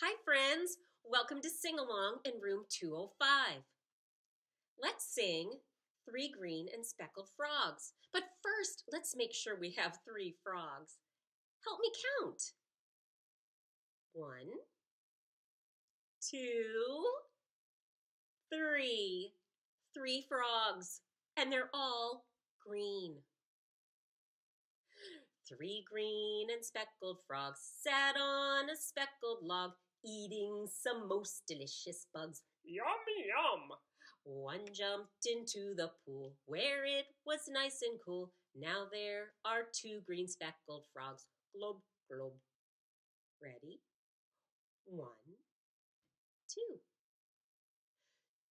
Hi, friends. Welcome to Sing Along in room 205. Let's sing Three Green and Speckled Frogs. But first, let's make sure we have three frogs. Help me count. One, two, three. Three frogs, and they're all green. Three green and speckled frogs sat on a speckled log, eating some most delicious bugs. Yum, yum! One jumped into the pool where it was nice and cool. Now there are two green speckled frogs. Glob, glob. Ready? One, two.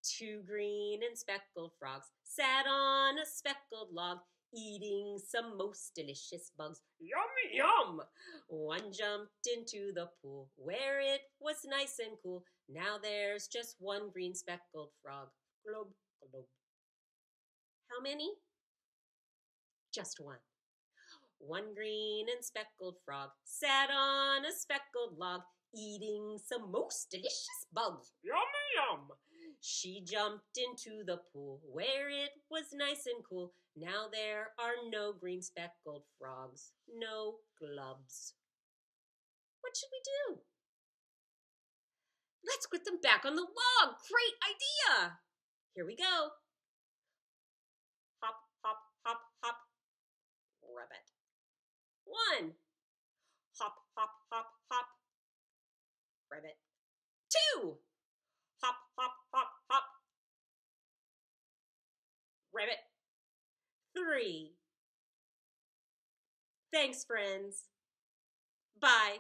Two green and speckled frogs sat on a speckled log, eating some most delicious bugs. Yum, yum! One jumped into the pool where it was nice and cool. Now there's just one green speckled frog. Globe, globe. How many? Just one. One green and speckled frog sat on a speckled log, eating some most delicious bugs. Yummy yum! She jumped into the pool where it was nice and cool. Now there are no green speckled frogs, no glubs. What should we do? Let's put them back on the log. Great idea. Here we go. Hop, hop, hop, hop. Rabbit. One. Hop, hop, hop, hop. Rabbit. Two. Hop, hop, hop, hop. Rabbit. Three. Thanks, friends. Bye.